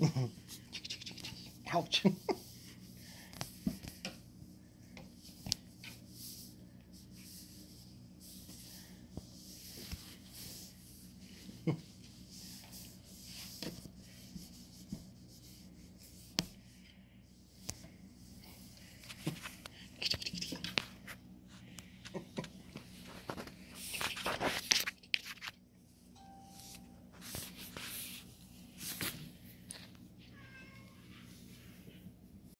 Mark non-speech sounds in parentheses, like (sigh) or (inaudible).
(laughs) Ouch. (laughs)